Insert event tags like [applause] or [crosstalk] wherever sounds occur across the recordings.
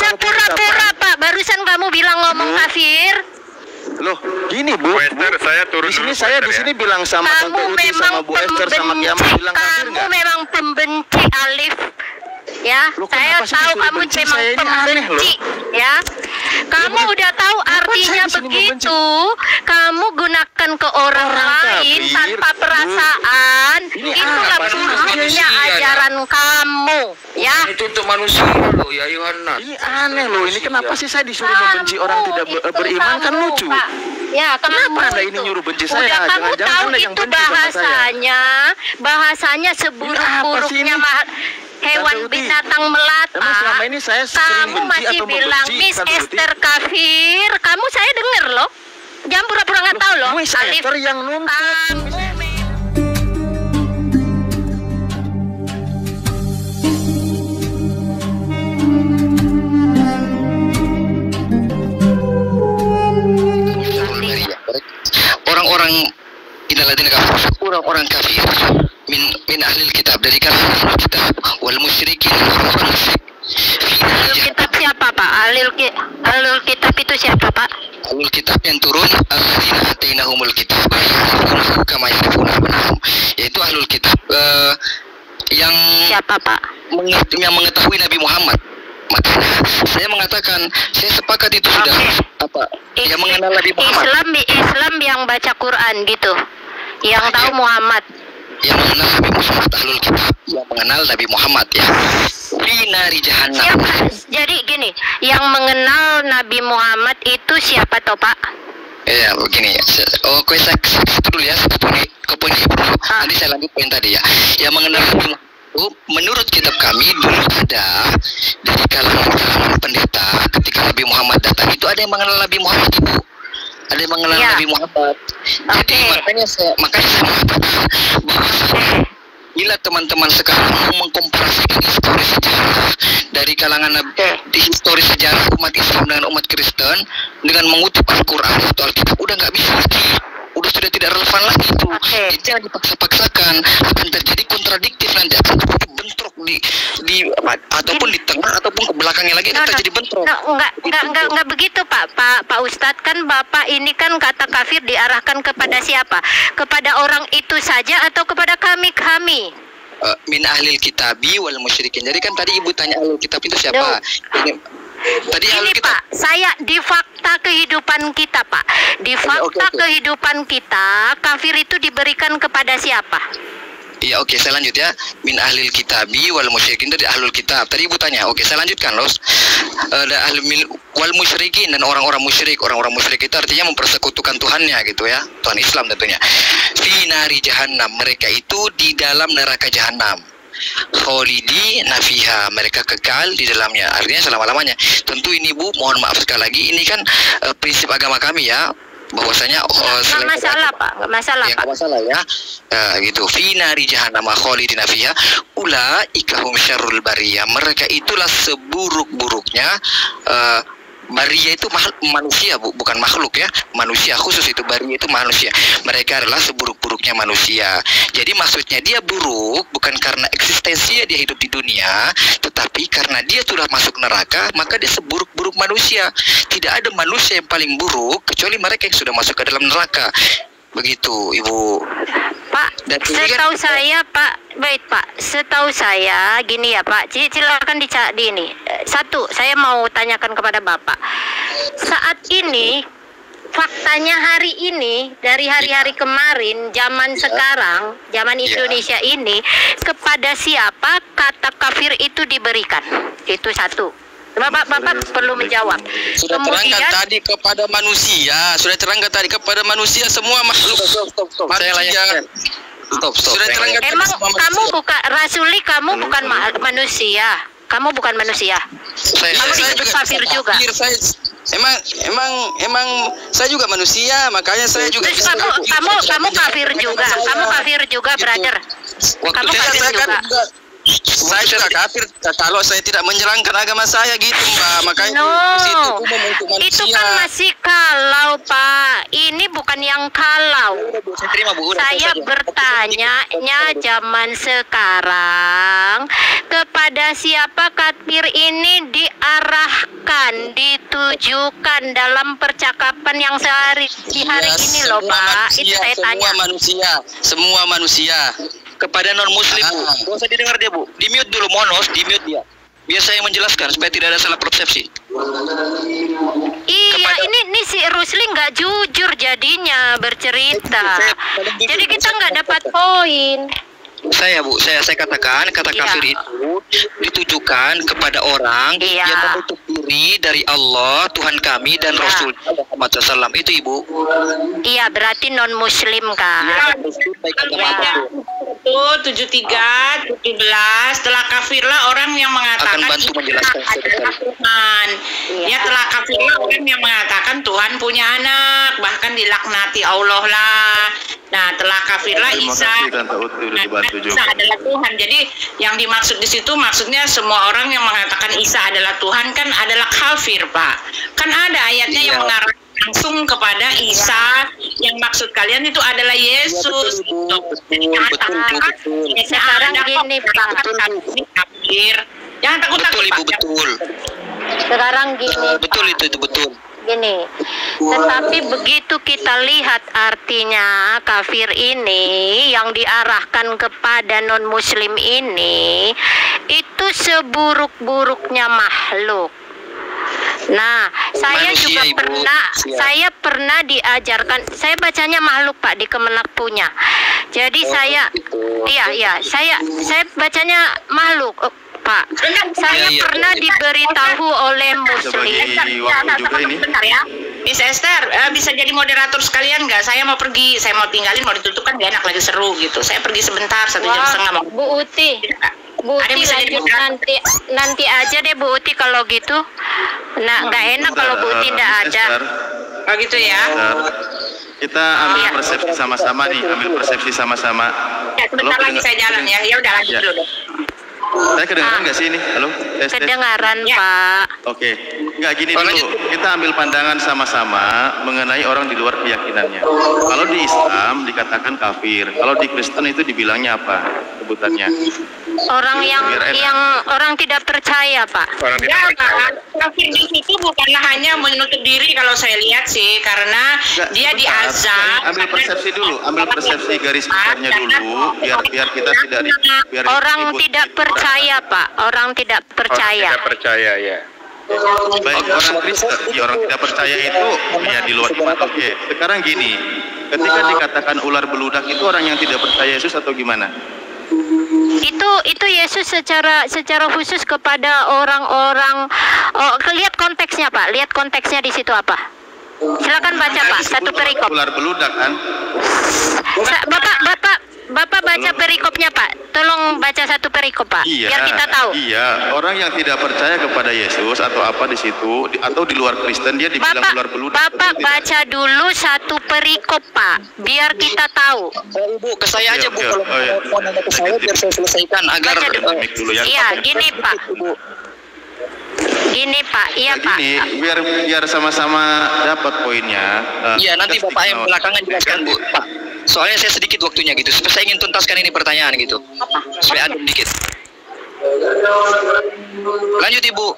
usah pura-pura Pak. Barusan kamu bilang ngomong Bu. kafir. Loh, gini Bu. Bu Esther, saya turun Di sini saya di ya. sini bilang sama Kamu Tante Uti memang sama Bu Esther sama pembenci. Kiamat bilang kafir Kamu nggak? memang pembenci Alif. Ya, Loh, saya tahu kamu memang aneh, pembenci, ya. Kamu udah tahu artinya begitu. Kamu gunakan ke orang, Orang lain kafir, tanpa perasaan. Ini Itulah buruknya ya. ajaran kamu, ya. Itu untuk manusia loh ya Yohanes. Ini aneh loh. Ini kenapa sih saya disuruh Kamu, membenci orang tidak beriman kan kamu, lucu. Pak. Ya, Kenapa kamu Anda ini itu. nyuruh benci Udah saya? kamu Jangan-jangan tahu Anda yang itu bahasanya, bahasanya seburuk-buruknya hewan Tante Uti, binatang melata. Emang selama ini saya sering kamu benci masih atau bilang membenci, Miss Tante Uti? Esther kafir. Kamu saya dengar loh. Jangan pura-pura nggak tahu loh. Miss Alif. Esther yang nuntut. Orang-orang inaladina kafir, orang-orang kafir min min ahli kitab dari kalangan ahli kitab wal musyrikin orang-orang musyrik. Alul kitab siapa Pak? Alul, ki Alul kitab itu siapa Pak? Alul kitab yang turun alladzina atainahumul kitab kama ya'rifuna. Yaitu ahlul kitab eh, yang Siapa Pak? yang mengetahui Nabi Muhammad. Makanya saya mengatakan saya sepakat itu sudah Oke. apa yang mengenal Nabi Muhammad. Islam Islam yang baca Quran gitu. Yang tahu. Muhammad. Yang mengenal Nabi Muhammad ahlul kitab yang mengenal Nabi Muhammad ya. Fi nari jahannam. Siapa? Jadi gini, yang mengenal Nabi Muhammad itu siapa toh Pak? ya begini. Ya oh kue saya dulu ya ke poin ke poin dulu nanti saya lanjut poin tadi ya. Yang mengenal Nabi Muhammad itu menurut kitab kami dulu ada dari kalangan pendeta ketika Nabi Muhammad datang itu ada yang mengenal Nabi Muhammad ibu ada yang mengenal Ya. Nabi Muhammad jadi Oke. makanya saya makanya saya mengatakan bahwa Bila teman-teman sekarang mau mengkomparasikan histori sejarah dari kalangan Oke. di histori sejarah umat Islam dengan umat Kristen dengan mengutip Al-Quran atau Alkitab udah nggak bisa lagi udah sudah tidak relevan lagi itu Oke. Jadi jangan dipaksa-paksakan akan terjadi kontradiktif nanti akan terjadi bentrok di di apa, ataupun di tengah ataupun ke belakangnya lagi akan terjadi bentrok no, enggak, enggak, enggak, enggak begitu Pak. Pak Pak Ustadz kan Bapak ini kan kata kafir diarahkan kepada siapa? Kepada orang itu saja atau kepada kami kami? Eh, min ahlil kitabi wal musyrikin jadi kan tadi ibu tanya ahlul kitab itu siapa No. ini tadi ahlul Ini kitab Pak, saya di fakta kehidupan kita Pak. Di oke, fakta oke. kehidupan kita, kafir itu diberikan kepada siapa? Iya oke saya lanjut ya. Min ahlil kitabi wal musyrikin dari ahlul kitab. Tadi ibu tanya oke saya lanjutkan los. Ada ahli min wal musyrikin dan orang-orang musyrik. Orang-orang musyrik itu artinya mempersekutukan Tuhannya gitu ya. Tuhan Islam tentunya. Fi nari jahannam mereka itu di dalam neraka jahanam kholidi nafiha mereka kekal di dalamnya. Artinya selama lamanya tentu ini bu mohon maaf sekali lagi ini kan eh, prinsip agama kami ya bahwasanya oh, Nggak masalah Pak, nggak masalah ya Pak. masalah ya. Eh, gitu. Fina di jahannam khalidina fiha ula ikahum syarrul bariyah. Mereka itulah seburuk-buruknya eh, Baria itu manusia bu, bukan makhluk ya. Manusia khusus itu Baria itu manusia. Mereka adalah seburuk-buruknya manusia. Jadi maksudnya dia buruk bukan karena eksistensinya dia hidup di dunia tetapi karena dia sudah masuk neraka maka dia seburuk-buruk manusia. Tidak ada manusia yang paling buruk kecuali mereka yang sudah masuk ke dalam neraka. Begitu ibu Pak, kan- setahu saya Pak, baik Pak, setahu saya gini ya Pak, Ci- silakan dicak di ini. Eh, Satu, saya mau tanyakan kepada Bapak. Saat ini faktanya hari ini dari hari-hari kemarin, zaman sekarang, zaman Iya. Indonesia ini kepada siapa kata kafir itu diberikan? Itu satu. Bapak, Bapak perlu menjawab. Sudah terangkan tadi kepada manusia, sudah terangkan tadi kepada manusia semua makhluk. Stop, stop, stop. Saya. Stop, stop. Sudah terangkan Emang kamu manusia. bukan Rasuli, kamu bukan ma- manusia. Kamu bukan manusia. saya, kamu saya disebut kafir juga. kafir, saya emang emang emang saya juga manusia, makanya saya juga Terus kamu kamu kamu kafir juga. Kamu kafir juga, brother. Waktu kamu saya kafir juga. Saya sudah kafir kalau saya tidak menjalankan agama saya gitu mbak makanya No, di situ umum untuk manusia itu kan masih kalau Pak. Ini bukan yang kalau. saya terima bu Saya bertanya zaman sekarang kepada siapa kafir ini diarahkan tunjukkan dalam percakapan yang sehari di hari Ya, ini loh semua Pak. manusia, Itu saya semua tanya. manusia, semua manusia kepada non muslim bu. Ah. Gak usah didengar dia bu. Di mute dulu monos, di mute dia. Biar saya menjelaskan supaya tidak ada salah persepsi. Iya, Kepada- ini ini si Rusli nggak jujur jadinya bercerita. Jadi kita nggak dapat poin. Saya bu, saya saya katakan kata Iya. kafir itu ditujukan kepada orang Iya. yang menutup diri dari Allah Tuhan kami dan Iya. Rasul Muhammad SAW itu ibu. Iya, berarti non Muslim kan. Iya. Bapak, Bu. itu 73 17 telah kafirlah orang yang mengatakan Akan bantu menjelaskan Tuhan. Iya. Ya telah kafirlah orang yang mengatakan Tuhan punya anak, bahkan dilaknati Allah lah. Nah, telah kafirlah Isa Isa adalah Tuhan. Jadi yang dimaksud di situ maksudnya semua orang yang mengatakan Isa adalah Tuhan kan adalah kafir, Pak. Kan ada ayatnya yang Iya. mengarah langsung kepada Isa. Yang maksud kalian itu adalah Yesus. Iya, betul, Bu. Jadi Betul, betul, Bu, betul. Ya, Sekarang gini, Pak. Jangan takut-takut, Betul ibu Pak. betul. Sekarang gini. Betul Pak. itu itu betul. Gini, tetapi begitu kita lihat artinya kafir ini yang diarahkan kepada non muslim ini itu seburuk-buruknya makhluk. Nah, saya Manusia, juga Ibu. pernah Siap. saya pernah diajarkan saya bacanya makhluk Pak di Kemenak punya. Jadi Oh, saya gitu. iya iya, saya saya bacanya makhluk Pak. Saya Iya, iya, pernah iya. diberitahu oleh muslim juga ini. Bentar ya. Miss Esther, eh, bisa jadi moderator sekalian nggak? Saya mau pergi, saya mau tinggalin, mau ditutup kan gak enak lagi seru gitu. Saya pergi sebentar, satu jam setengah mau. Bu Uti, Bu Ada Uti yang bisa jadi lanjut nanti nanti aja deh Bu Uti kalau gitu. Nah, nggak enak kalau Bu Uti nggak Miss ada. Oh gitu ya. Kita ambil Iya. persepsi sama-sama nih, ambil persepsi sama-sama. Ya, sebentar lagi saya jalan ya. Ya udah lanjut Ya. dulu deh. Saya kedengaran Ah. nggak sih ini? Halo, tes tes. Kedengaran Ya. Pak. Oke, nggak gini dulu. Kita ambil pandangan sama-sama mengenai orang di luar keyakinannya. Kalau di Islam dikatakan kafir, kalau di Kristen itu dibilangnya apa sebutannya? Orang yang yang orang tidak percaya Pak. Orang Ya, Pak. kafir di situ bukanlah hanya menutup diri kalau saya lihat sih, karena Nggak, dia diazab. Ambil persepsi dulu, ambil persepsi garis besarnya dulu, biar biar kita tidak di, biar Orang ribut. tidak percaya Pak. Orang tidak percaya. percaya ya. Baik orang Kristen, ya orang tidak percaya itu ya di luar iman. Oke, sekarang gini, ketika dikatakan ular beludak itu orang yang tidak percaya Yesus atau gimana? Itu itu Yesus secara secara khusus kepada orang-orang oh, lihat konteksnya Pak. Lihat konteksnya di situ apa? Silakan baca Pak satu perikop. Ular beludak kan? Sa- Bapak Bapak Bapak baca perikopnya Pak. Tolong baca satu perikop Pak. Iya. Biar kita tahu. Iya, orang yang tidak percaya kepada Yesus atau apa di situ di- atau di luar Kristen dia dibilang Bapak ular beludak. Bapak betul tidak? baca dulu satu perikop Pak. Biar kita tahu. Oh, Ibu, ke saya aja, Oke, Bu. oke. Kalau Oh, iya. mau nanya ke saya, biar saya selesaikan agar Baca dulu. eh, dulu ya. Iya, gini Pak. Ibu. Gini Pak. Iya Nah, Pak. gini, biar biar sama-sama dapat poinnya. eh, Iya, nanti kita Bapak yang belakangan jelaskan, Bu. Pak, soalnya saya sedikit waktunya gitu. Supaya saya ingin tuntaskan ini pertanyaan gitu. Supaya adem dikit. Lanjut, Ibu.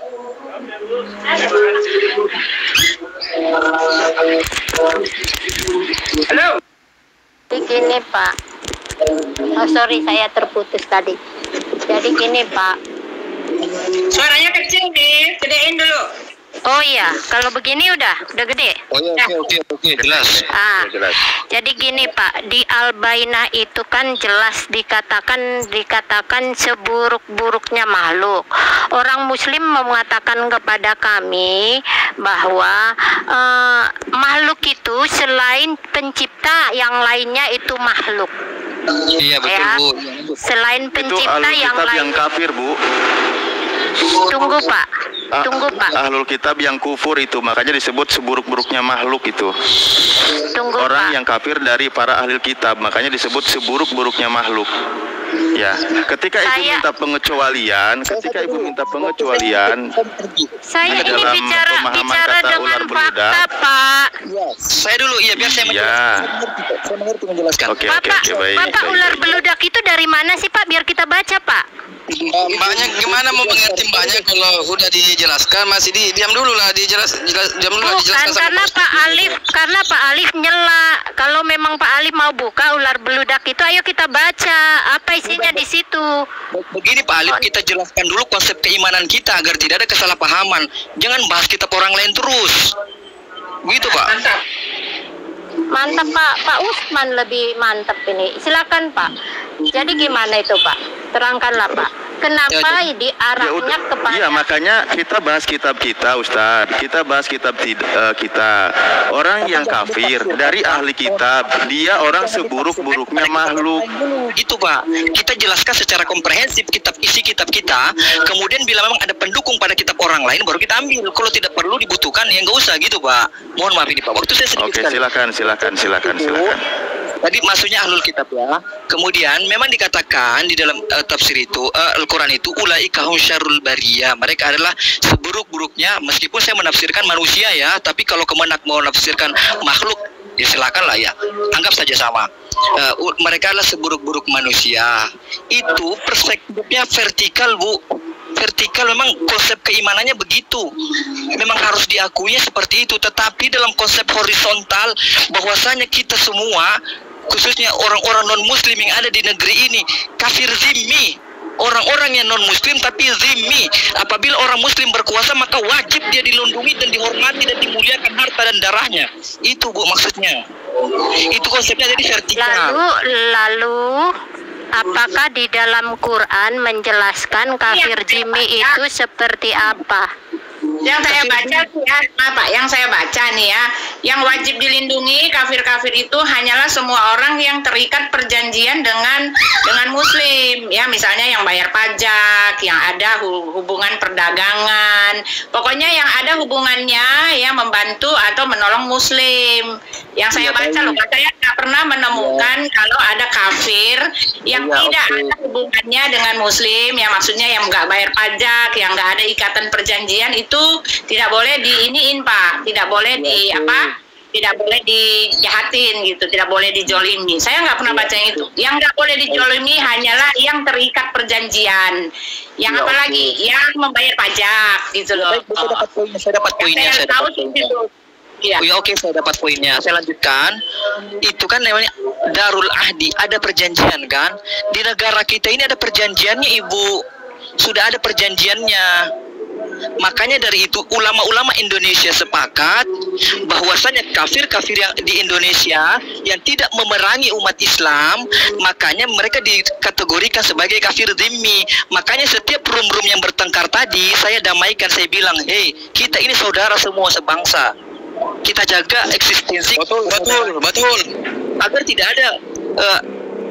Jadi gini Pak. Oh sorry saya terputus tadi. Jadi gini Pak. Suaranya kecil nih, gedein dulu. Oh iya, kalau begini udah, udah gede. Oh iya, oke, oke, oke, jelas. Ah, jelas. jadi gini Pak, di Albaina itu kan jelas dikatakan dikatakan seburuk-buruknya makhluk. Orang Muslim mengatakan kepada kami bahwa eh, makhluk itu selain pencipta yang lainnya itu makhluk. Iya, betul, Ya. Bu. Selain Itu pencipta ahlul yang kitab yang lain. kafir, Bu. Tunggu Pak, Ah, tunggu Pak, Ahlul kitab yang kufur itu makanya disebut seburuk-buruknya makhluk itu. tunggu Orang Pak. yang kafir dari para ahli kitab makanya disebut seburuk-buruknya makhluk. Ya, ketika ibu Saya- minta pengecualian, ketika ibu minta pengecualian, Saya ini dalam bicara bicara kata dengan ular beludak. fakta, Pak. Saya dulu, iya biar saya Iya. menjelaskan. Saya mengerti menjelaskan. Oke, oke, Bapak, oke, baik. Bapak baik, ular baik. beludak itu dari mana sih Pak? Biar kita baca Pak. Mbaknya gimana mau mengerti mbaknya kalau udah dijelaskan masih di diam dulu lah dijelas jelas diam dulu lah dijelaskan karena Pak Pak Alif, karena Pak Alif nyela. Kalau memang Pak Alif mau buka ular beludak itu, ayo kita baca apa isinya di situ. Begini Pak Alif, kita jelaskan dulu konsep keimanan kita agar tidak ada kesalahpahaman. Jangan bahas kitab orang lain terus. Begitu Pak. Mantap. Mantap Pak, Pak Usman lebih mantap ini. Silakan Pak. Jadi gimana itu Pak? Terangkanlah Pak. Kenapa Ya, diarahnya Ya kepada iya makanya kita bahas kitab kita Ustaz. Kita bahas kitab eh, kita. Orang yang kafir dari ahli kitab, dia orang seburuk-buruknya makhluk. Gitu Pak. Kita jelaskan secara komprehensif kitab isi kitab kita. Kemudian bila memang ada pendukung pada kitab orang lain baru kita ambil. Kalau tidak perlu dibutuhkan ya nggak usah gitu Pak. Mohon maaf ini Pak. Waktu saya sedikit Oke, silakan, silakan, silakan, silakan. Tadi maksudnya ahlul kitab ya. Kemudian memang dikatakan di dalam eh, tafsir itu eh, Al-Qur'an itu ulaika hum syarrul bariyah. Mereka adalah seburuk-buruknya meskipun saya menafsirkan manusia ya, tapi kalau kemenak mau menafsirkan makhluk ya silakan lah ya. Anggap saja sama. Eh, u- mereka adalah seburuk-buruk manusia. Itu perspektifnya vertikal, Bu vertikal memang konsep keimanannya begitu memang harus diakuinya seperti itu tetapi dalam konsep horizontal bahwasanya kita semua khususnya orang-orang non muslim yang ada di negeri ini. Kafir zimmi. Orang-orang yang non muslim tapi zimmi. Apabila orang muslim berkuasa maka wajib dia dilindungi dan dihormati dan dimuliakan harta dan darahnya. Itu bu maksudnya. Itu konsepnya jadi vertikal. Lalu lalu apakah di dalam Quran menjelaskan kafir Iya, jimi Pak. itu seperti apa? Yang saya baca ya, Pak, yang saya baca nih ya, yang wajib dilindungi kafir-kafir itu hanyalah semua orang yang terikat perjanjian dengan dengan muslim, ya misalnya yang bayar pajak, yang ada hu- hubungan perdagangan, pokoknya yang ada hubungannya ya membantu atau menolong muslim. Yang saya Iya, baca loh, saya nggak pernah menemukan kalau ada kafir yang Iya, tidak ada hubungannya dengan muslim. Ya maksudnya yang nggak bayar pajak yang nggak ada ikatan perjanjian itu tidak boleh diiniin pak. Tidak boleh di Iya, oke. apa tidak boleh dijahatin gitu tidak boleh dijolimi saya nggak pernah Iya, baca yang itu yang nggak boleh dijolimi hanyalah yang terikat perjanjian yang Iya, apa lagi yang membayar pajak gitu loh Baik, saya dapat poinnya saya dapat poinnya saya saya tahu poinnya itu Iya. Oh ya oke saya dapat poinnya. Saya lanjutkan. Itu kan namanya Darul Ahdi, ada perjanjian kan? Di negara kita ini ada perjanjiannya Ibu. Sudah ada perjanjiannya. Makanya dari itu ulama-ulama Indonesia sepakat bahwasanya kafir-kafir yang di Indonesia yang tidak memerangi umat Islam, makanya mereka dikategorikan sebagai kafir zimmi. Makanya setiap rum-rum yang bertengkar tadi saya damaikan, saya bilang, "Hei, kita ini saudara semua sebangsa." kita jaga eksistensi betul betul betul agar tidak ada eh,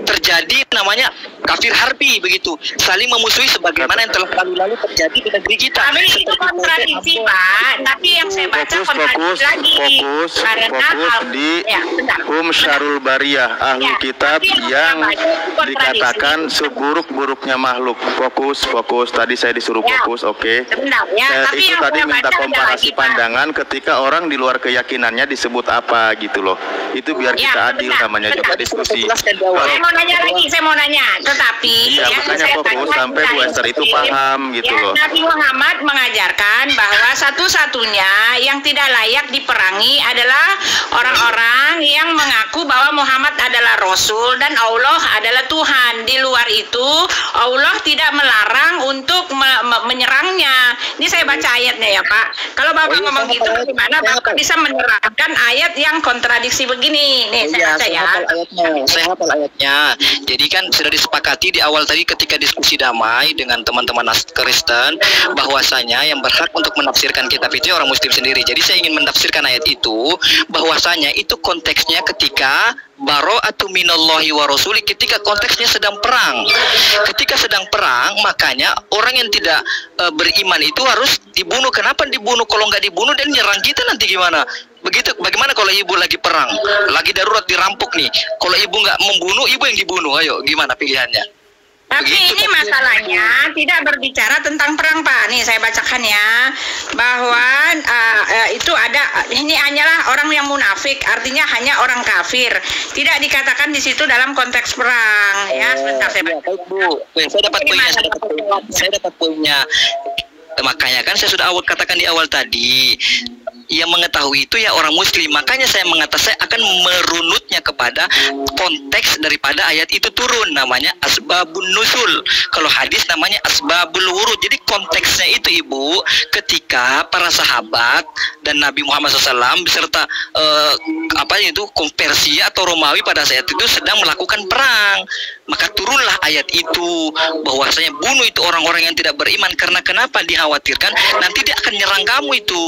terjadi namanya kafir harbi begitu saling memusuhi sebagaimana yang telah lalu-lalu terjadi di negeri kita Tapi itu Seperti kontradiksi Pak, tapi yang saya baca Fokus, kontradiksi fokus, lagi. fokus, Karena fokus hal- di ya. Hum Syarul Bariyah, ahli Ya, kitab yang yang dikatakan seburuk-buruknya makhluk. Fokus, fokus. Tadi saya disuruh Ya. fokus, oke. Sebentar ya, Saya- tapi itu tadi minta komparasi lagi, Pak. pandangan ketika orang di luar keyakinannya disebut apa gitu loh. Itu biar Ya, kita adil namanya sebentar. coba diskusi. Saya mau nanya lagi, saya mau nanya. Tetapi Iya, yang makanya saya fokus tanya sampai Bu Esther itu paham gitu ya, loh. Nabi Muhammad mengajarkan bahwa satu-satunya yang tidak layak diperangi adalah orang-orang yang mengaku bahwa Muhammad adalah Rasul dan Allah adalah Tuhan. Di luar itu, Allah tidak melarang untuk me- me- menyerangnya. Ini saya baca ayatnya ya Pak. Kalau Bapak Oh iya, ngomong gitu, Saya Bapak bisa menerangkan ayat yang kontradiksi begini? Nih, saya Iya, baca saya ya. hafal ayatnya. Saya hafal ayatnya. Jadi kan sudah disepakati di awal tadi ketika diskusi damai dengan teman-teman Kristen bahwasanya yang berhak untuk menafsirkan kitab itu orang muslim sendiri. Jadi saya ingin menafsirkan ayat itu bahwasanya itu konteksnya ketika Baro'atu minallahi wa rasuli ketika konteksnya sedang perang. Ketika sedang perang, makanya orang yang tidak eh, beriman itu harus dibunuh. Kenapa dibunuh? Kalau nggak dibunuh dan nyerang kita nanti gimana? Begitu. Bagaimana kalau ibu lagi perang, lagi darurat dirampok nih? Kalau ibu nggak membunuh, ibu yang dibunuh. Ayo, gimana pilihannya? Tapi Begitu, ini Pak. masalahnya tidak berbicara tentang perang Pak. Nih saya bacakan ya bahwa uh, uh, itu ada ini hanyalah orang yang munafik, artinya hanya orang kafir. Tidak dikatakan di situ dalam konteks perang ya. Sebentar saya Iya, baca. baik, Bu. Saya dapat poinnya, saya dapat poinnya. Saya dapat poinnya. Makanya kan saya sudah awal katakan di awal tadi yang mengetahui itu ya orang muslim. Makanya saya mengatakan saya akan merunutnya kepada konteks daripada ayat itu turun namanya asbabun nusul. Kalau hadis namanya asbabul wurud. Jadi konteksnya itu ibu ketika para sahabat dan Nabi Muhammad SAW beserta eh, apa itu Persia atau Romawi pada saat itu sedang melakukan perang. Maka turunlah ayat itu bahwasanya bunuh itu orang-orang yang tidak beriman. Karena kenapa? Dikhawatirkan nanti dia akan nyerang kamu itu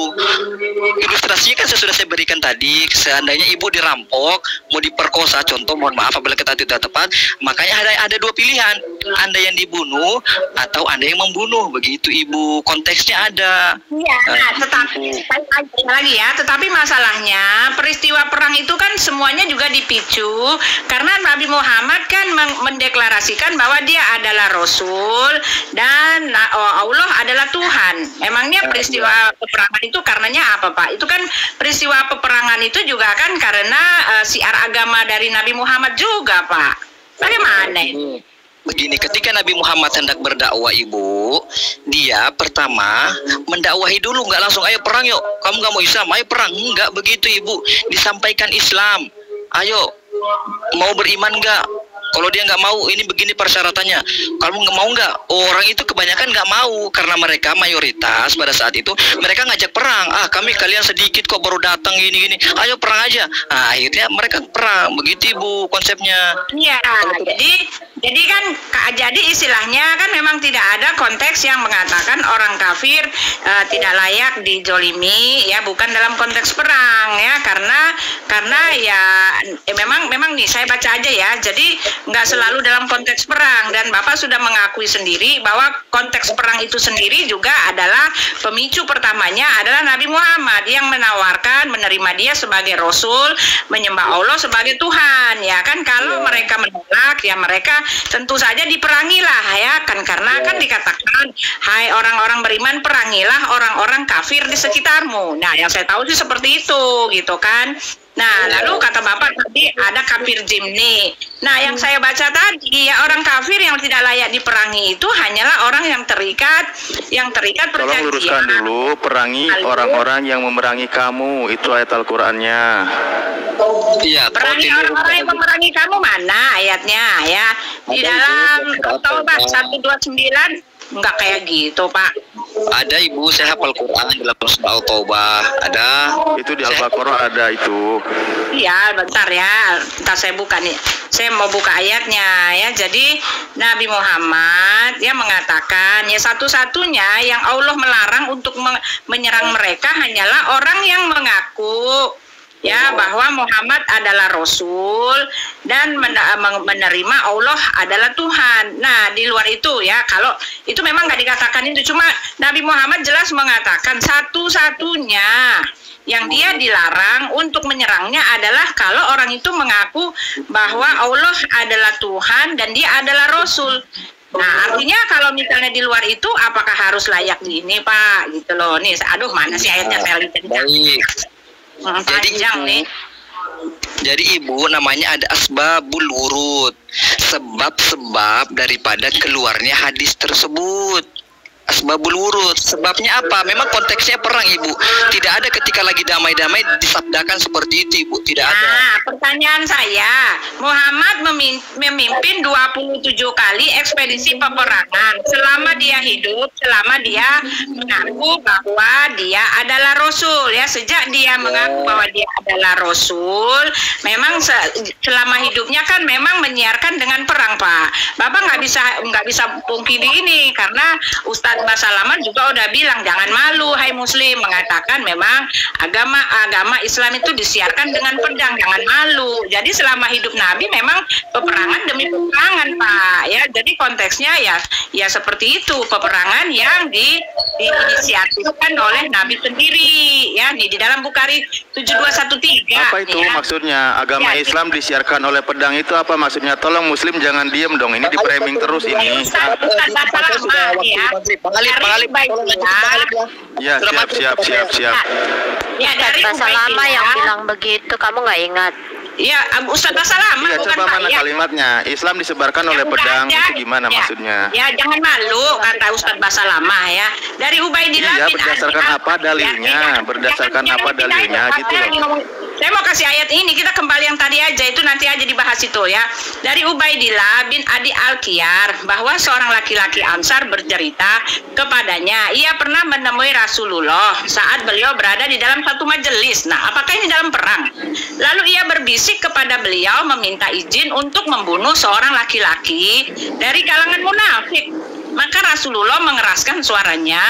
ilustrasinya kan saya sudah saya berikan tadi seandainya ibu dirampok mau diperkosa contoh mohon maaf apabila kita tidak tepat makanya ada ada dua pilihan. Anda yang dibunuh atau anda yang membunuh begitu ibu. Konteksnya ada. Iya, nah, tetapi lagi- ya, tetapi masalahnya peristiwa perang itu kan semuanya juga dipicu karena Nabi Muhammad kan mendeklarasikan bahwa dia adalah Rasul dan na- oh, Allah adalah Tuhan. Emangnya peristiwa peperangan itu karenanya apa Pak? Itu kan peristiwa peperangan itu juga kan karena eh, siar agama dari Nabi Muhammad juga Pak. Bagaimana? ini? Begini, ketika Nabi Muhammad hendak berdakwah ibu, dia pertama mendakwahi dulu, nggak langsung ayo perang yuk. Kamu nggak mau Islam, ayo perang. Nggak begitu ibu, disampaikan Islam. Ayo, mau beriman nggak? Kalau dia nggak mau, ini begini persyaratannya. Kalau nggak mau nggak, orang itu kebanyakan nggak mau karena mereka mayoritas pada saat itu mereka ngajak perang. Ah, kami kalian sedikit kok baru datang gini gini. Ayo perang aja. Nah, akhirnya mereka perang. Begitu ibu konsepnya. Iya, jadi jadi kan ka- jadi istilahnya kan memang tidak ada konteks yang mengatakan orang kafir eh, tidak layak dijolimi ya bukan dalam konteks perang ya karena karena ya eh, memang memang nih saya baca aja ya. Jadi nggak selalu dalam konteks perang. Dan bapak sudah mengakui sendiri bahwa konteks perang itu sendiri juga adalah pemicu pertamanya adalah Nabi Muhammad yang menawarkan menerima dia sebagai rasul menyembah Allah sebagai Tuhan. Ya kan? Kalau mereka menolak ya mereka tentu saja diperangilah ya kan? Karena kan dikatakan hai orang-orang beriman perangilah orang-orang kafir di sekitarmu. Nah yang saya tahu sih seperti itu gitu kan Nah, lalu kata Bapak tadi ada kafir jimni. Nah, yang saya baca tadi ya orang kafir yang tidak layak diperangi itu hanyalah orang yang terikat yang terikat Tolong perjanjian. luruskan dulu, perangi orang-orang yang memerangi kamu. Itu ayat Al-Qur'annya. Iya, Perangi orang-orang yang memerangi kamu mana ayatnya ya? Di dalam Al-Taubah. 129 enggak kayak gitu, Pak. Ada ibu, saya hafal Quran dalam surah Al-Taubah. Ada. Itu di Saya- Al-Baqarah ada itu. Iya, bentar ya. Bentar saya buka nih. Saya mau buka ayatnya ya. Jadi Nabi Muhammad ya mengatakan ya satu-satunya yang Allah melarang untuk me- menyerang mereka hanyalah orang yang mengaku ya bahwa Muhammad adalah rasul dan men- men- menerima Allah adalah Tuhan. Nah, di luar itu ya kalau itu memang nggak dikatakan itu cuma Nabi Muhammad jelas mengatakan satu-satunya yang dia dilarang untuk menyerangnya adalah kalau orang itu mengaku bahwa Allah adalah Tuhan dan dia adalah Rasul. Nah, artinya kalau misalnya di luar itu, apakah harus layak di ini, Pak? Gitu loh. Nih, aduh, mana sih ayatnya saya lihat. Jadi panjang ibu, nih. Jadi ibu namanya ada asbabul wurud. Sebab-sebab daripada keluarnya hadis tersebut. Asbabul wurud. Sebabnya apa? Memang konteksnya perang ibu. Tidak ada ketika lagi damai-damai disabdakan seperti itu ibu. Tidak ada. Nah, pertanyaan saya, Muhammad memimpin 27 kali ekspedisi peperangan selama dia hidup, selama dia mengaku bahwa dia adalah rasul ya. Sejak dia mengaku bahwa dia adalah rasul, memang se- selama hidupnya kan memang menyiarkan dengan perang, Pak. Bapak nggak bisa nggak bisa pungkiri ini karena Ustadz Basalaman juga udah bilang jangan malu hai muslim mengatakan memang agama agama Islam itu disiarkan dengan pedang, jangan malu. Jadi selama hidup Nabi memang peperangan demi peperangan, jadi konteksnya ya ya seperti itu, peperangan yang di diinisiatifkan oleh Nabi sendiri. Ya, nih di dalam Bukhari 7213. Apa itu ya. maksudnya? Agama Ya, Islam disiarkan oleh pedang itu apa maksudnya? Tolong muslim jangan diem dong. Ini di framing terus ini. Ustaz, Ustaz ya. Ya, siap siap siap siap. Ya, dari bahasa lama yang bilang begitu kamu nggak ingat Ya, Ustaz bahasa lama Iya, bukan coba Pak mana ya. kalimatnya? Islam disebarkan Ya, oleh pedang aja. itu gimana Ya. maksudnya? Ya, jangan malu kata Ustaz bahasa lama ya. Dari Ubaidillah Iya, berdasarkan Abi apa Al- dalilnya? Ya, jangan- Berdasarkan apa dalilnya? Gitu loh. Saya mau kasih ayat ini, kita kembali yang tadi aja itu nanti aja dibahas itu ya. Dari Ubaidillah bin Adi Al-Qiyar bahwa seorang laki-laki Ansar bercerita kepadanya, ia pernah menemui Rasulullah saat beliau berada di dalam satu majelis. Nah, apakah ini dalam perang? Lalu ia berbisik kepada beliau meminta izin untuk membunuh seorang laki-laki dari kalangan munafik. Maka Rasulullah mengeraskan suaranya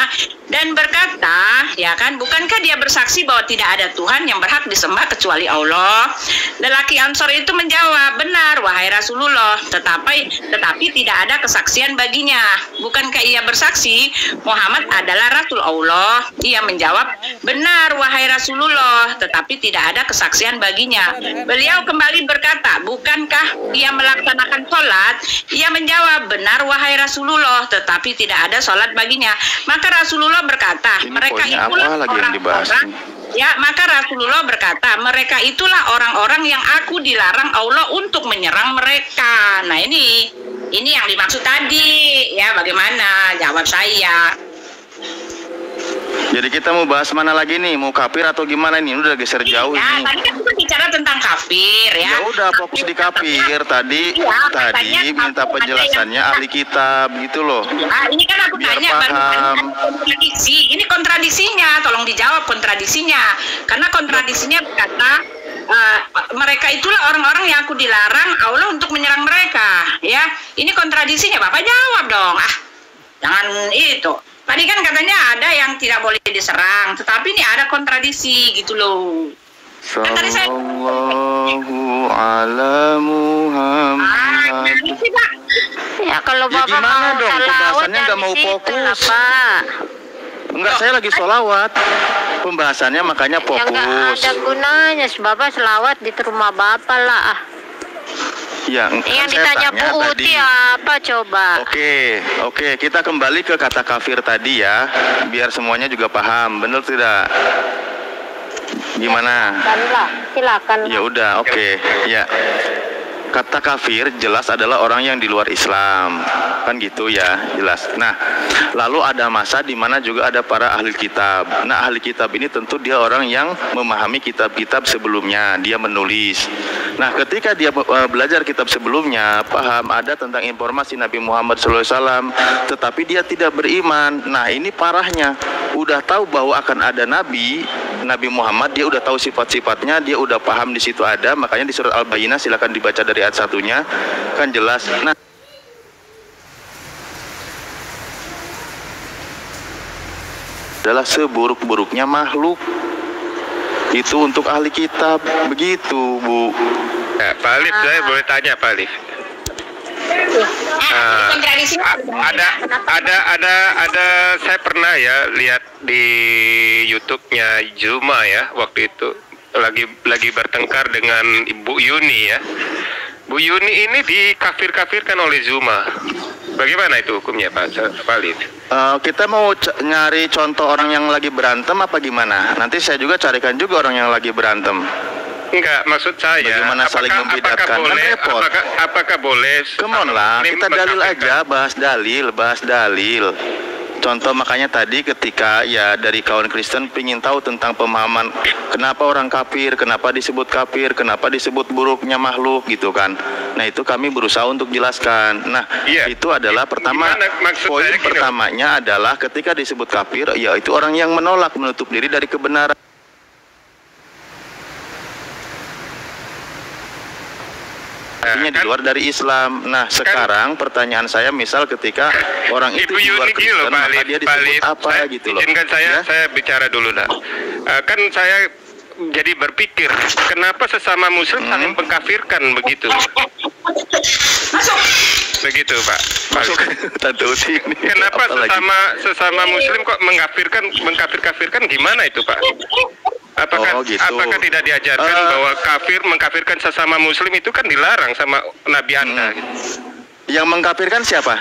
dan berkata, ya kan, bukankah dia bersaksi bahwa tidak ada Tuhan yang berhak disembah kecuali Allah? Lelaki Ansor itu menjawab, benar wahai Rasulullah, tetapi tetapi tidak ada kesaksian baginya. Bukankah ia bersaksi Muhammad adalah Rasul Allah? Ia menjawab, benar wahai Rasulullah, tetapi tidak ada kesaksian baginya. Beliau kembali berkata, bukankah ia melaksanakan sholat? Ia menjawab, benar wahai Rasulullah, tetapi tidak ada sholat baginya. Maka Rasulullah berkata, Ini mereka itulah apa lagi yang dibahas orang-orang? Ya, maka Rasulullah berkata, mereka itulah orang-orang yang aku dilarang Allah untuk menyerang mereka. Nah, ini ini yang dimaksud tadi. Ya, bagaimana? Jawab saya. Jadi kita mau bahas mana lagi nih? Mau kafir atau gimana ini? Udah geser jauh ya, ini. tadi kan kita bicara tentang kafir ya. Ya udah fokus di kafir tadi Iya, tadi minta penjelasannya yang- ahli kitab gitu loh. Nah, ini kan aku Biar tanya paham. kontradiksi. Ini kontradisinya, tolong dijawab kontradisinya. Karena kontradisinya berkata eh, mereka itulah orang-orang yang aku dilarang Allah untuk menyerang mereka, ya. Ini kontradisinya, Bapak jawab dong. Ah, jangan itu. Tadi kan katanya ada yang tidak boleh diserang, tetapi ini ada kontradisi gitu loh. saya- Sallallahu ala Muhammad. ya kalau Ya, bapak gimana mau dong? Pembahasannya ya nggak mau fokus. pak Enggak, saya lagi solawat. Pembahasannya makanya ya nggak fokus. ada gunanya bapak selawat di rumah bapak lah ah. Ya, yang ditanya tanya Bu tadi. Uti apa coba Oke, oke, kita kembali ke kata kafir tadi ya, biar semuanya juga paham, benar tidak? Gimana? Silakan, silakan Ya udah, oke, ya. Kata kafir jelas adalah orang yang di luar Islam, kan gitu ya, jelas. Nah, lalu ada masa di mana juga ada para ahli kitab. Nah, ahli kitab ini tentu dia orang yang memahami kitab-kitab sebelumnya, dia menulis. Nah, ketika dia eh, belajar kitab sebelumnya, paham ada tentang informasi Nabi Muhammad SAW, tetapi dia tidak beriman. Nah, ini parahnya. Udah tahu bahwa akan ada Nabi, Nabi Muhammad, dia udah tahu sifat-sifatnya, dia udah paham di situ ada, makanya di surat Al-Bayyinah silakan dibaca dari ayat satunya, kan jelas. Nah, adalah seburuk-buruknya makhluk. Itu untuk ahli kitab, begitu, Bu. Ya, Pak Alif, saya boleh tanya Pak Alif. Ah, Ah, A- ada ada ada ada saya pernah ya lihat di YouTube-nya Zuma ya waktu itu lagi lagi bertengkar dengan Ibu Yuni ya. Bu Yuni ini dikafir-kafirkan oleh Zuma. Bagaimana itu hukumnya Pak Alif? Eh, kita mau nyari contoh orang yang lagi berantem apa gimana? Nanti saya juga carikan juga orang yang lagi berantem. Enggak, maksud saya Bagaimana saling membedakan? apakah Kan boleh repot. apakah apakah boleh Come on lah, kita dalil aja, bahas dalil, bahas dalil. Contoh makanya tadi ketika ya dari kawan Kristen pingin tahu tentang pemahaman kenapa orang kafir, kenapa disebut kafir, kenapa disebut buruknya makhluk gitu kan. Nah itu kami berusaha untuk jelaskan. Nah Iya. itu adalah pertama Gimana poin pertamanya adalah ketika disebut kafir ya itu orang yang menolak menutup diri dari kebenaran. Artinya di kan- luar dari Islam. Nah, sekarang pertanyaan saya misal ketika orang itu Ibu di luar loh Kristen, maka dia disebut apa saya- gitu loh. Izinkan saya Ya? saya bicara dulu lah. Eh, kan saya jadi berpikir kenapa sesama muslim saling mengkafirkan begitu Masuk. begitu pak Masuk [laughs] Tante Uti ini. kenapa Apa lagi? sesama sesama muslim kok mengkafirkan mengkafir kafirkan gimana itu pak Apakah Oh, gitu. apakah tidak diajarkan Eh. bahwa kafir mengkafirkan sesama muslim itu kan dilarang sama nabi anda Hmm. gitu. Yang mengkafirkan siapa?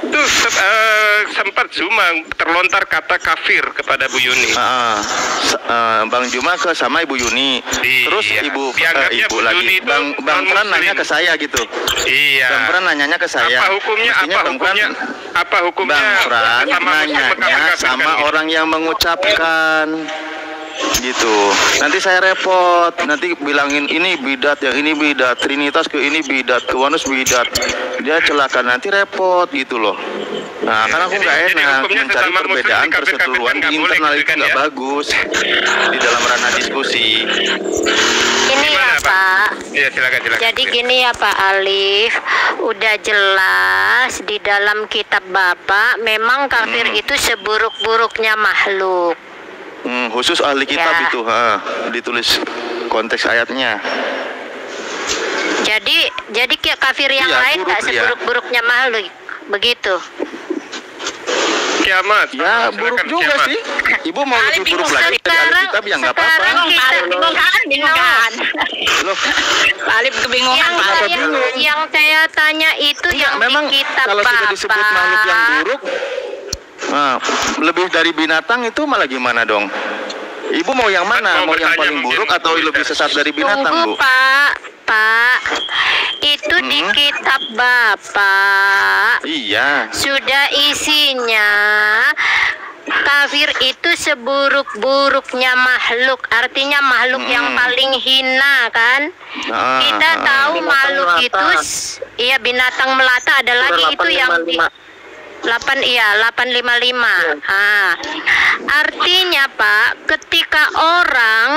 Itu se- eh, sempat Zuma terlontar kata kafir kepada Bu Yuni. S- eh, Bang Juma ke sama Ibu Yuni. Iya. Terus Ibu eh, Ibu Bu lagi. Yuni itu Bang Bang Pran nanya ke saya gitu. Iya. Bang Pran nanyanya ke saya. Apa hukumnya? Mestinya Apa Bang Pran- hukumnya? Apa hukumnya? Bang Pran nanyanya sama gitu? orang yang mengucapkan gitu. Nanti saya repot. Nanti bilangin ini bidat, yang ini bidat, Trinitas ke ini bidat, ke Wanus bidat. Dia celaka nanti repot gitu loh. Nah, karena aku nggak enak mencari perbedaan perseteruan di internal itu kan nggak ya? bagus di dalam ranah diskusi. Ini ya Gimana, Pak? Pak. Iya, silakan silakan. Jadi gini ya Pak Alif, udah jelas di dalam kitab Bapak memang kafir Hmm. itu seburuk-buruknya makhluk. Hmm, khusus ahli kitab Ya. itu, ha, ditulis konteks ayatnya. Jadi jadi kayak kafir yang Iya, lain nggak buruk, iya. seburuk-buruknya makhluk. Begitu. Kiamat. Ya Silakan, buruk juga kiamat. sih. Ibu mau lebih buruk lagi dari ahli sekarang- kitab ya nggak apa-apa. sekarang Bingung kan? Bingung kan? Loh, Alif kebingungan Yang. Kenapa saya, bingung? yang saya tanya itu enggak, yang memang di kitab kalau sudah disebut makhluk yang buruk, nah, lebih dari binatang itu malah gimana dong? Ibu mau yang mana? Mau Mau yang paling mungkin buruk atau lebih sesat dari binatang, Tunggu Bu? Pak, Pak. Itu di Hmm. kitab Bapak Iya. sudah isinya kafir itu seburuk-buruknya makhluk artinya makhluk yang Hmm. paling hina kan Ah, kita ah. tahu Binatang makhluk melata. itu iya binatang melata ada lagi itu yang di 855. 8 iya 855. Ha. Artinya Pak, ketika orang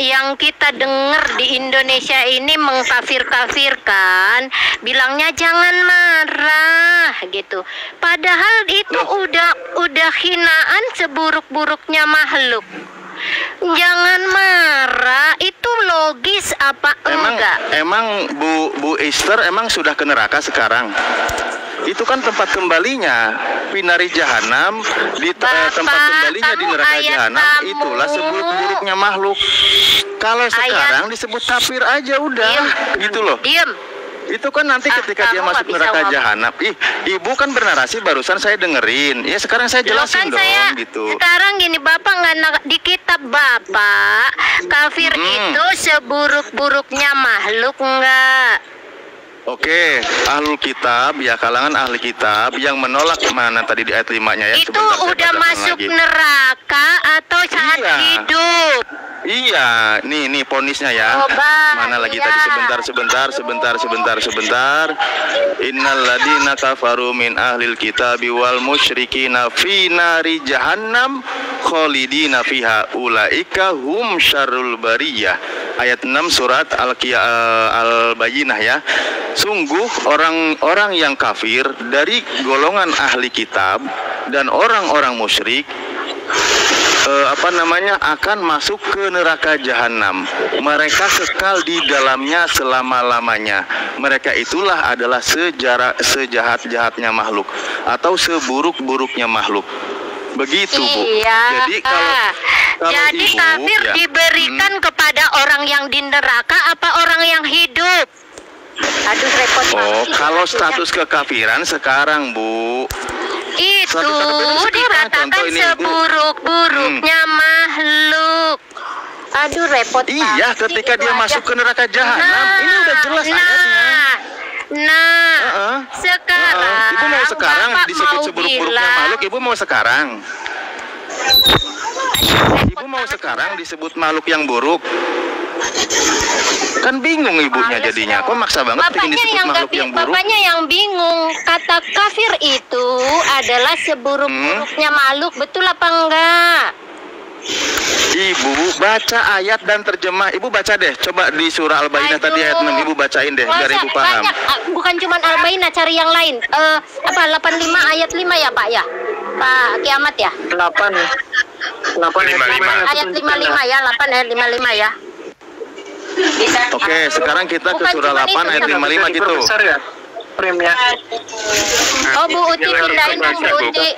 yang kita dengar di Indonesia ini mengkafir-kafirkan, bilangnya jangan marah gitu. Padahal itu udah udah hinaan seburuk-buruknya makhluk. Jangan marah, itu logis apa Emang enggak? emang Bu Bu Esther emang sudah ke neraka sekarang? Itu kan tempat kembalinya Pinari Jahanam di eh, tempat Bapak, kembalinya di neraka Jahanam kamu. itulah seburuk-buruknya makhluk. Kalau Ayat- sekarang disebut kafir aja udah Diem. gitu loh. Diem. Itu kan nanti Ah, ketika dia masuk neraka. Jahanam. Ih, ibu kan bernarasi barusan saya dengerin. Ya sekarang saya jelasin kan dong saya gitu. sekarang gini bapak nggak di kitab bapak kafir Hmm. itu seburuk-buruknya makhluk enggak Oke, ahlul kitab ya kalangan ahli kitab yang menolak mana tadi di ayat 5-nya ya. itu sebentar udah masuk lagi. neraka atau saat Iya. hidup Iya, nih nih ponisnya ya. Oh, Mana lagi iya. tadi sebentar sebentar sebentar sebentar sebentar. Innal ladina kafaru min ahlil kitabi wal musyrikina fi nari jahannam khalidina fiha ulaika hum syarrul bariyah. Ayat 6 surat al Al-Bayyinah ya. Sungguh orang-orang yang kafir dari golongan ahli kitab dan orang-orang musyrik eh, apa namanya akan masuk ke neraka jahanam. Mereka kekal di dalamnya selama-lamanya. Mereka itulah adalah sejarah sejahat-jahatnya makhluk atau seburuk-buruknya makhluk. Begitu, Bu. iya Jadi kalau Ah. kalau jadi Ibu, kafir ya, diberikan kepada orang yang di neraka apa orang yang hidup aduh repot Oh, banget kalau status kekafiran sekarang, Bu. itu dikatakan seburuk-buruknya makhluk. Aduh repot Iya, banget ketika dia aja. masuk ke neraka jahanam, ini udah jelas nah, ayatnya. Nah, Heeh. sekarang Heeh. Ibu mau sekarang Bapak disebut seburuk-buruknya makhluk, Ibu mau sekarang. Ibu mau sekarang disebut makhluk yang buruk. Kan bingung ibunya Males jadinya. ya. Kok maksa banget pengen Bapaknya disebut yang makhluk yang buruk? Bapaknya yang bingung. Kata kafir itu adalah seburuk-buruknya Hmm? makhluk. Betul apa enggak? Ibu baca ayat dan terjemah. Ibu baca deh. Coba di surah Al-Baqarah tadi ayat 6 Ibu bacain deh biar Masa Ibu paham. banyak, ah, bukan cuma Al-Bainah, cari yang lain. Eh, apa 85 ayat 5 ya, Pak ya? Pak Kiamat ya? 8 ayat 55 ya 8 ayat 55 ya Bisa. Oke, sekarang kita ke surah cuma 8 itu, ayat Bang. 55 gitu. ya frame-nya. oh Bu Uti pindahin dong Bu Uti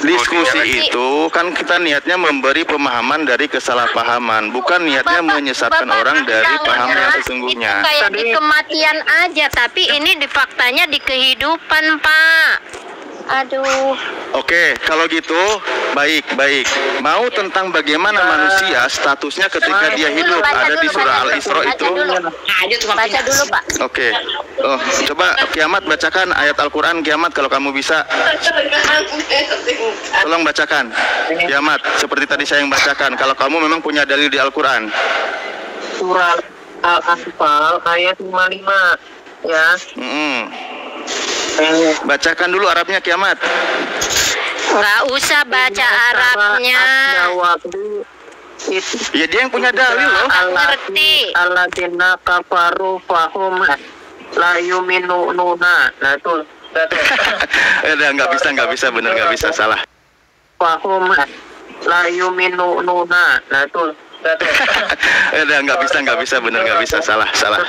Diskusi itu kan kita niatnya memberi pemahaman dari kesalahpahaman, bukan niatnya Bapak- menyesatkan Bapak orang dari paham yang sesungguhnya. Itu kayak di kematian aja, tapi ini di faktanya di kehidupan, Pak. Aduh. Oke, kalau gitu baik baik. Mau tentang bagaimana manusia statusnya ketika dia hidup ada di surah. Al-Isra Baca itu. Nah, Baca pindah. dulu, Pak. Oke. Oh, coba kiamat bacakan ayat Al-Qur'an kiamat kalau kamu bisa. Tolong bacakan. Kiamat seperti tadi saya yang bacakan. Kalau kamu memang punya dalil di Al-Qur'an. Surah Al-Anfal ayat 55 ya. Mm-mm. Bacakan dulu Arabnya kiamat. Nggak usah baca Arabnya. Waktu itu Ya dia yang punya dalil loh. Ngerti. Alladzina kafaru fahum la yuminuna. Nah tuh. Nah, eh, udah nggak bisa nggak bisa bener nggak bisa salah. Fahum la yuminuna. Nah tuh. Nah, eh, udah nggak bisa nggak bisa bener nggak bisa salah salah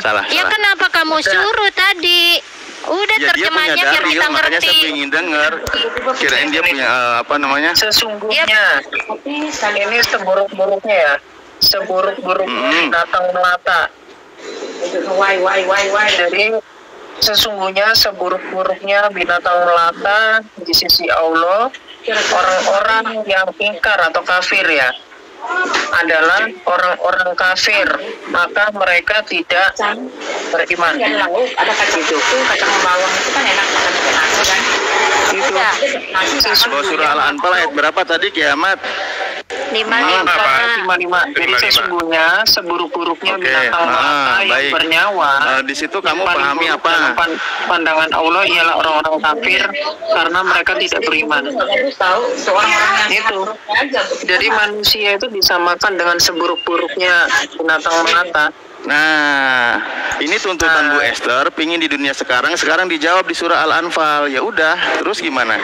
salah. Ya salah. kenapa kamu suruh tadi? Udah Ya dia punya terjemahnya biar dalil kita makanya saya ngerti. ingin dengar. Kirain dia punya eh, apa namanya? Sesungguhnya ini seburuk-buruknya ya. Seburuk-buruknya Mm-mm. binatang melata. Why, why, why, why? Jadi sesungguhnya seburuk-buruknya binatang melata di sisi Allah orang-orang yang ingkar atau kafir ya adalah orang-orang kafir maka mereka tidak beriman ada kacang itu, kacang bawang itu kan enak makan pakai nasi kan. itu Iya. Surah Al-Anfal ayat berapa tadi kiamat? Lima lima. kata 55. Jadi 55. sesungguhnya seburuk-buruknya Oke, binatang ah, yang baik. bernyawa Eh, di situ kamu pahami apa? pandangan Allah ialah orang-orang kafir karena mereka tidak beriman. Itu. Jadi manusia itu disamakan dengan seburuk-buruknya binatang melata. Nah, ini tuntutan Bu Esther, pingin di dunia sekarang, sekarang dijawab di surah Al-Anfal. Ya udah, terus gimana?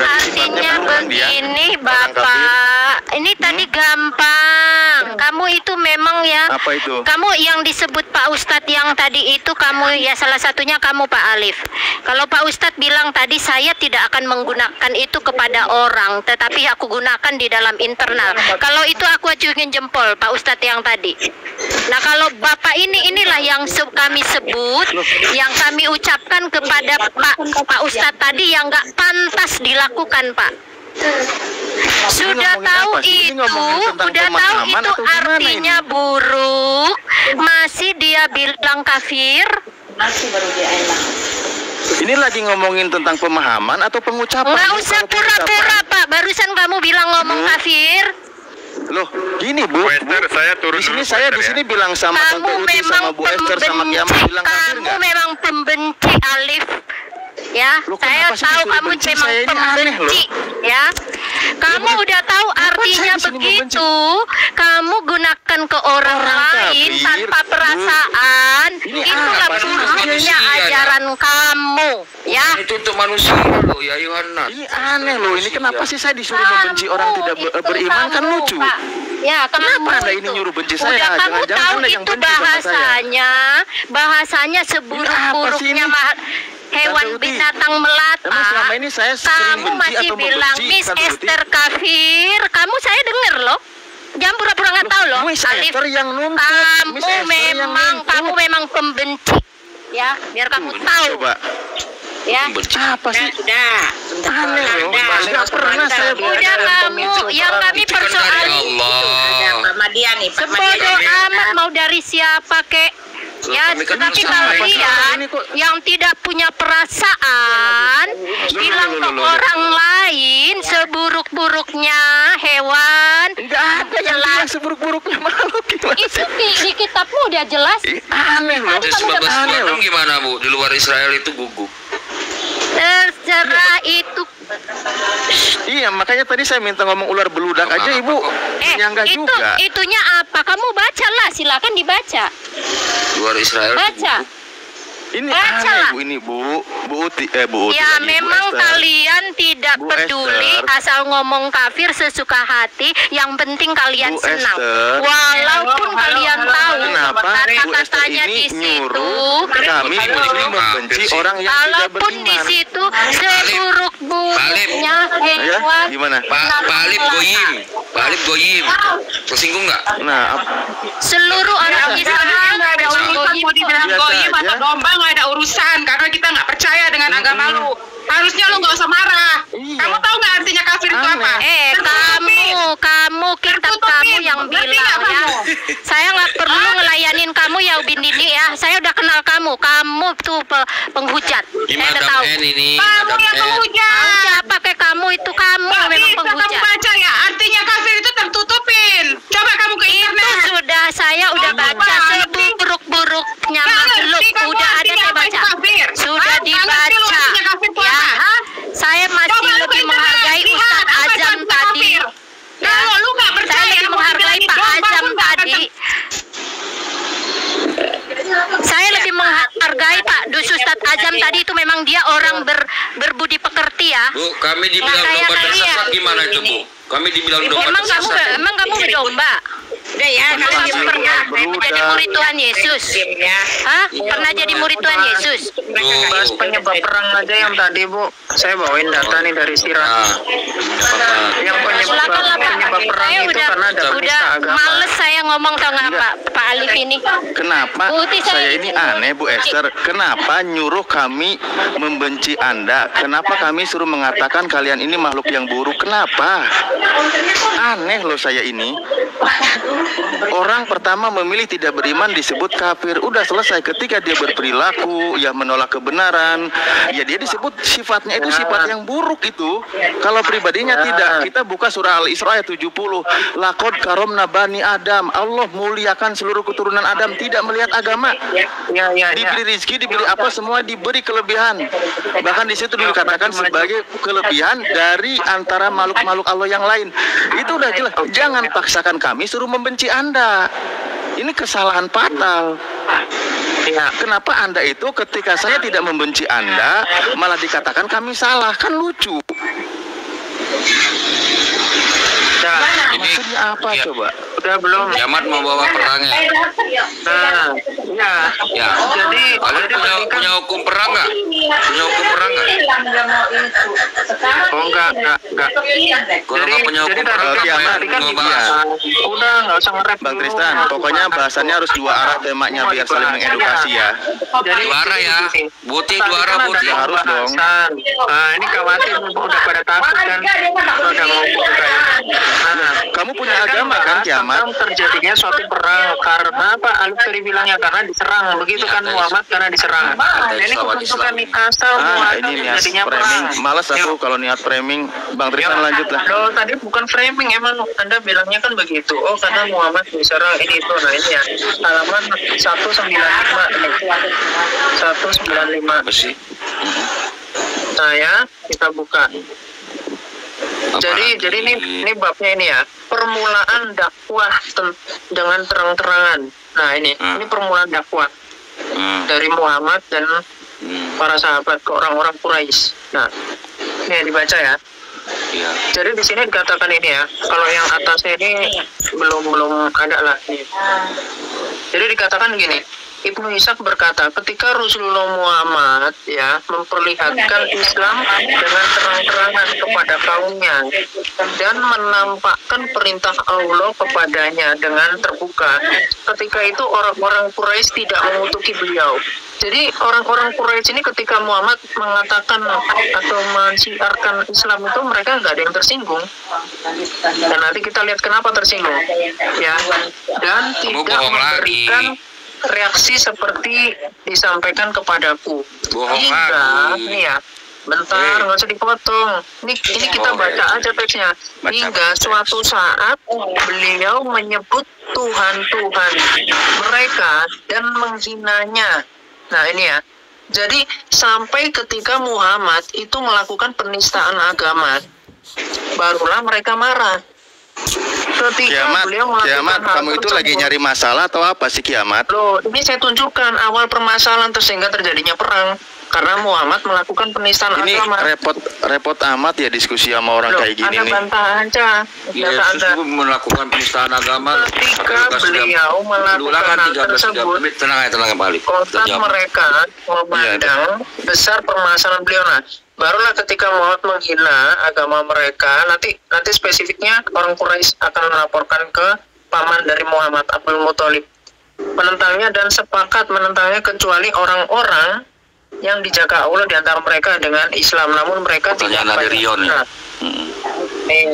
Berarti Artinya dia. begini kafir. Bapak, ini tadi gampang. Kamu itu memang ya. Apa itu? Kamu yang disebut Pak Ustadz yang tadi itu kamu ya salah satunya kamu Pak Alif. Kalau Pak Ustadz bilang tadi saya tidak akan menggunakan itu kepada orang, tetapi aku gunakan di dalam internal. Kalau itu aku acungin jempol Pak Ustadz yang tadi. Nah kalau Bapak ini inilah yang se- kami sebut, yang kami ucapkan kepada Pak Pak Ustadz tadi yang nggak pantas dilakukan Pak. Sudah tahu? Ini itu, ngomongin tentang udah tahu itu artinya buruk, masih dia bilang kafir. Nasi baru dia enak. Ini lagi ngomongin tentang pemahaman atau pengucapan? Nggak usah kalau pura-pura Pak, barusan kamu bilang ngomong Bu. kafir. Loh, gini Bu. Bu Esther, saya turun di sini saya di ya. sini bilang sama Tante Uti sama Bu Esther sama Kiamat bilang kafir kamu nggak? memang pembenci Alif. Ya, Loh, saya tahu kamu benci? memang Saya ini aneh, pembenci, ya. Kamu Loh, udah tahu artinya begitu. Kamu gunakan ke orang, Orang lain kafir, tanpa Bu. perasaan. Ini Itulah buruknya Manusia, ya. ajaran kamu, ya. Itu untuk manusia loh ya Yohanes. Ini aneh loh, ini kenapa sih saya disuruh Kamu, membenci orang tidak beriman kan kamu, lucu. Pak. Ya, Kenapa kamu Anda ini nyuruh benci Udah saya? kamu Jangan-jangan tahu itu bahasanya, bahasanya seburuk-buruknya hewan Tante binatang melata. Emang selama ini saya sering kamu benci masih atau bilang membenci, Miss? Esther kafir. Kamu saya dengar loh. Jangan pura-pura nggak tahu loh. Miss Alif. Esther yang nuntut. Kamu Miss Esther yang memang nuntut. kamu memang pembenci. Ya, biar kamu tahu. Coba, Ya. apa sih? Sudah, sudah. Aneh loh, Sudah, nggak pernah saya Udah kamu, yang kami kan persoalin. Pak Madian nih, Pak Madian. amat mau dari siapa kek Ya, kami kan tetapi bersama, kalian yang tidak punya perasaan bilang ke loh, loh, loh. orang lain seburuk-buruknya hewan Enggak ada yang bilang seburuk-buruknya makhluk itu sih? di, di kitabmu udah jelas aneh loh. Tadi Terus kamu udah 19 aneh loh. gimana Bu? Di luar Israel itu gugup. terserah itu Iya, makanya tadi saya minta ngomong ular beludak aja, Ibu. eh Menyangga itu juga. itunya apa kamu bacalah silakan dibaca Luar Israel baca gugup. Ini Baca aneh lah. bu ini bu, bu Uti, eh bu Uti Ya lagi, Bu memang Esther. kalian tidak Bu peduli Esther. asal ngomong kafir sesuka hati, yang penting kalian Bu senang. Esther. Walaupun Halo, kalian halo, tahu Bu kata-katanya di situ kami Ini membenci orang yang tidak Walaupun di situ seburuk-buruknya Ya, hewan gimana? Pak Pak Alip Goyim, Alip Goyim. Tersinggung nggak? Nah, seluruh orang Kita Islam urusan goyim mau dibilang Biasa goyim atau domba nggak ada urusan karena kita nggak percaya dengan agama lu. Harusnya lu nggak usah marah. Iya. Kamu tahu nggak artinya kafir itu apa? Eh kamu, kamu kitab kamu yang Ngerti bilang ya. kamu? Saya nggak perlu ngelayanin kamu ya Ubin Dini ya. Saya udah kenal kamu. Kamu tuh pe- penghujat. Ini Saya udah tahu. Ini, Kamu yang penghujat. siapa kayak kamu itu kamu Nggak memang bisa kamu penghujat. baca ya. Artinya kafir itu tertutupin. Coba kamu ke Itu internet. sudah saya udah Kamu baca ngerti? seburuk-buruknya Nggak makhluk. ngerti kamu Udah ada artinya saya apa itu baca. kafir? Sudah Hah? Nggak ngerti lu dibaca. artinya kafir itu Ya. apa? Hah? Saya masih Coba lu ke lebih internet. menghargai Lihat, Ustadz apa itu Azam artinya tadi. kafir? Ya. Kalau lu nggak Saya percaya lebih mau menghargai dibilangin Pak domba Azam pun nggak akan tadi. Saya lebih menghargai Pak Dus Ustadz Azam tadi itu memang dia orang ber, berbudi pekerti ya. Bu, kami dibilang domba kalian. tersesat gimana itu Bu? Kami dibilang domba Emang kamu emang kamu domba? Udah ya, Apa kalian pernah jadi murid Tuhan Yesus? ya. Hah? Pernah jadi murid Tuhan Yesus? Bahas penyebab perang aja yang tadi bu, saya bawain data nih dari Sirah. Nah. Yang penyebab penyebab perang Saya itu udah karena ada udah agama. males saya ngomong tau nggak Pak Pak Alif ini. Kenapa saya saya ini aneh Bu Esther? Kenapa nyuruh kami membenci Anda? Kenapa kami suruh mengatakan kalian ini makhluk yang buruk? Kenapa? Aneh loh saya ini. Orang pertama memilih tidak beriman disebut kafir. Udah selesai ketika dia berperilaku ya menolak kebenaran, ya dia disebut sifatnya itu sifat yang buruk itu. Kalau pribadinya tidak, kita buka surah Al-Isra ayat 70. Lakod karomna bani Adam. Allah muliakan seluruh keturunan Adam tidak melihat agama. Ya ya ya. Diberi rezeki, diberi apa semua diberi kelebihan. Bahkan di situ dikatakan sebagai kelebihan dari antara makhluk-makhluk Allah yang lain. Itu udah jelas. Jangan paksakan kami suruh membenci Anda. Ini kesalahan fatal. Ya. Kenapa Anda itu ketika saya tidak membenci Anda malah dikatakan kami salah? Kan lucu. Ya. Ini Maksudnya apa ya, coba? Udah belum? Kiamat mau bawa perangnya. Nah, ya. Ya. Jadi, Kalian jadi punya kan punya hukum perang nggak? Punya hukum perang nggak? Oh enggak, enggak, enggak. Kalau nggak punya hukum jadi perang, tadi kan, kan dibahas. Udah, nggak usah ngerep Bang. Tristan, pokoknya bahasannya harus dua arah temanya biar saling mengedukasi ya. Jadi, Juara ya. gini, Buti kan ada Buti. Ya, harus dong. Nah, ini khawatir udah pada takut kan. Udah mau kayak. Nah, Kamu punya agama kan, bahas Kiamat? Tentang terjadinya suatu perang karena? Alif tadi bilangnya karena diserang, begitu Ya, kan ateis. Muhammad karena diserang. Nah, ini Islam, kebentukan Islam. asal Ah, ini niat terjadinya framing. perang. Males aku kalau niat framing. Bang Tristan Ya, lanjut lah. Loh, tadi bukan framing emang Anda bilangnya kan begitu. Oh, karena Muhammad diserang ini itu. Nah, ini ya. Halaman 195 ini. 195. Apa sih? Nah, ya, kita buka. Jadi jadi ini ini babnya ini ya. Permulaan dakwah dengan terang-terangan. Nah, ini. Hmm. Ini permulaan dakwah Hmm, dari Muhammad dan hmm, para sahabat ke orang-orang Quraisy. Nah, ini dibaca ya. iya. Jadi di sini dikatakan ini ya, kalau yang atasnya ini belum belum ada lah. Jadi dikatakan gini, Ibnu Ishaq berkata, ketika Rasulullah Muhammad ya memperlihatkan Islam dengan terang-terangan kepada kaumnya dan menampakkan perintah Allah kepadanya dengan terbuka. Ketika itu orang-orang Quraisy tidak mengutuki beliau. Jadi orang-orang Quraisy ini ketika Muhammad mengatakan atau mensiarkan Islam itu mereka nggak ada yang tersinggung. Dan nanti kita lihat kenapa tersinggung. Ya. Dan tidak bohong lagi. Reaksi seperti disampaikan kepadaku. Bohong Hingga, nih ya, bentar, nggak usah dipotong. Ini, ini kita baca aja teksnya. Hingga suatu saat beliau menyebut Tuhan-Tuhan mereka dan menghinanya. Nah ini ya. Jadi sampai ketika Muhammad itu melakukan penistaan agama, barulah mereka marah. Ketika Kiamat, beliau kiamat, hal kamu itu lagi tersebut. nyari masalah atau apa sih kiamat? Loh, ini saya tunjukkan awal permasalahan sehingga terjadinya perang karena Muhammad melakukan penistaan Ini agama. repot repot amat ya diskusi sama orang Loh, kayak gini anda nih. bantah aja. Yesus Kata anda itu melakukan penistaan agama. ketika beliau melakukan Ulangan hal 13 tersebut, Tenang ya, tenang ya Pak Ali. kontak mereka memandang besar permasalahan beliau nah barulah ketika Muhammad menghina agama mereka nanti nanti spesifiknya orang Quraisy akan melaporkan ke paman dari Muhammad Abdul Muthalib menentangnya dan sepakat menentangnya kecuali orang-orang yang dijaga Allah di antara mereka dengan Islam namun mereka tidak Pertanyaan dari Rion ya. benar. Nih,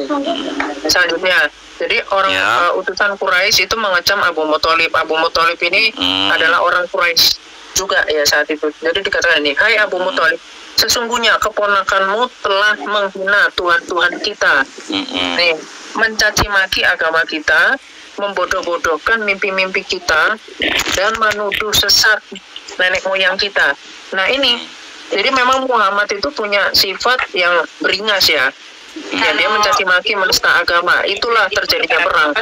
selanjutnya. Jadi orang Ya. uh, utusan Quraisy itu mengecam Abu Muthalib. Abu Muthalib ini Hmm. adalah orang Quraisy juga ya saat itu. Jadi dikatakan ini, Hai Abu Muthalib, sesungguhnya keponakanmu telah menghina Tuhan-Tuhan kita. Mm-mm. Nih, mencaci maki agama kita, membodoh-bodohkan mimpi-mimpi kita, dan menuduh sesat nenek moyang kita. Nah ini, jadi memang Muhammad itu punya sifat yang beringas ya. Ya, dia mencaci maki menista agama. Itulah terjadinya perang.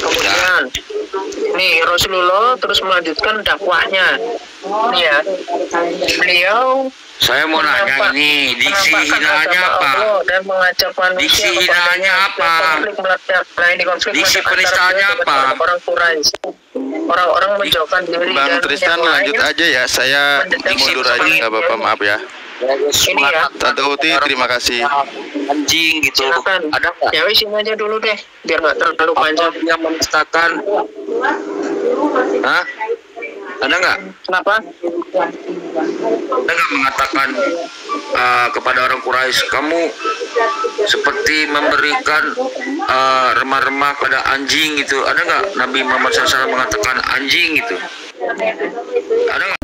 Kemudian, nih Rasulullah terus melanjutkan dakwahnya. Nih ya, beliau Saya mau nanya menampak- ini, diksi hinaannya apa? Allah dan mengajak manusia Diksi hinaannya apa? konflik meledak. Nah ini konflik Diksi penistaannya apa? Orang Quraisy. Orang-orang menjauhkan diri Bang dan Tristan lanjut lain aja ya. Saya mundur aja nggak apa-apa maaf ya. Ini ya, Tante Uti terima kasih. Anjing gitu. silakan. Ada nggak? Ya wis ini aja dulu deh, biar nggak terlalu panjang. Apa yang menistakan? Hah? Ada nggak? Kenapa? Ada nggak mengatakan uh, kepada orang Quraisy kamu seperti memberikan uh, remah-remah pada anjing gitu? Ada nggak Nabi Muhammad SAW mengatakan anjing gitu? Ada nggak?